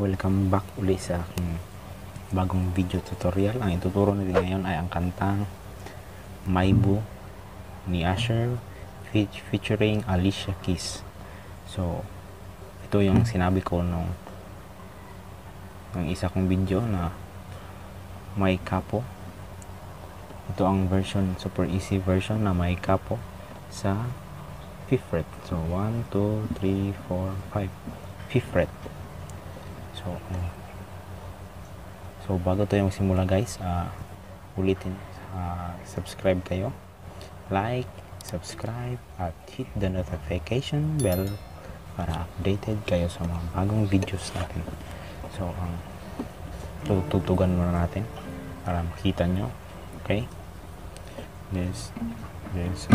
welcome back uli sa aking bagong video tutorial. Ang ituturo natin ngayon ay ang kantang Maibu ni Asher fe- featuring Alicia Keys. So, ito yung sinabi ko nung ng isa kong video na may kapo. Ito ang version, super easy version na may kapo sa 5th fret. So, 1, 2, 3, 4, 5. 5th fret. So, um, so bago tayo magsimula guys, ah, ulitin, ah, subscribe kayo, like, subscribe, at hit the notification bell para updated kayo sa mga bagong videos natin. So, ang tututugan muna natin para makita nyo. Okay? There's, there's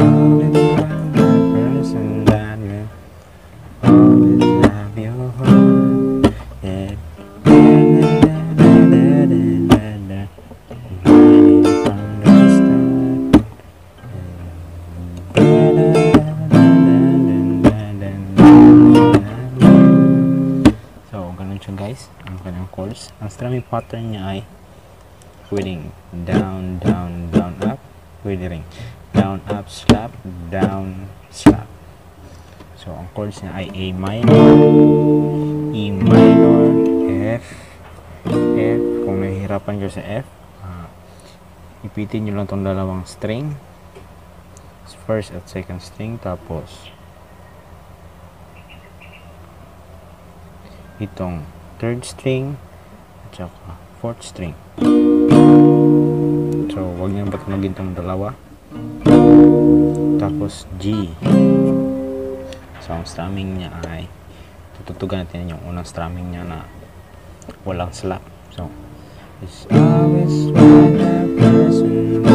ganun siya guys. Ang kanyang chords. Ang strumming pattern niya ay pwedeng down, down, down, up. Rin down, up, slap, down, slap. So, ang chords niya ay A minor, E minor, F, F. Kung nahihirapan kayo sa F, ah, ipitin nyo lang tong dalawang string. First at second string. Tapos, itong third string at saka fourth string. So, wag niyo batunogin tong dalawa. Tapos, G. So, ang strumming niya ay tututugan natin yung unang strumming niya na walang slap. So, it's always right the person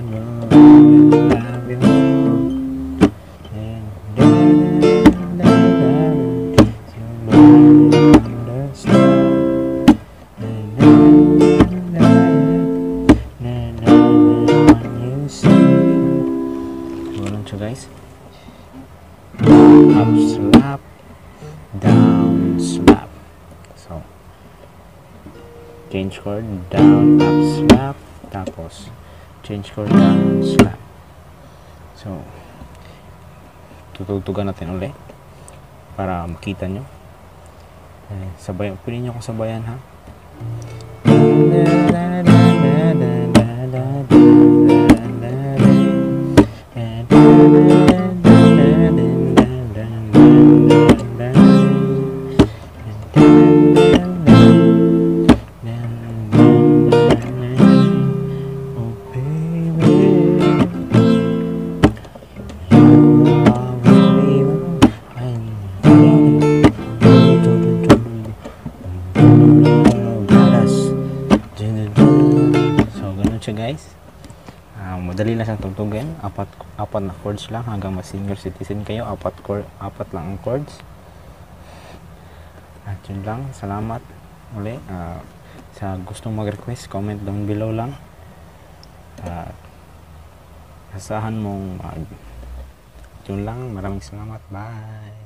Siya guys. Up slap, down slap. So, change chord, down, up slap, tapos change chord, down, slap. So, tututugan natin ulit para makita nyo. Eh, sabay, pwede nyo akong sabayan ha. Madali lang siyang tugtugin. Apat, apat na chords lang hanggang mas senior citizen kayo. Apat, chord, apat lang ang chords. At yun lang. Salamat uli. Ah, sa gustong mag-request, comment down below lang. At asahan mong mag yun lang. Maraming salamat. Bye.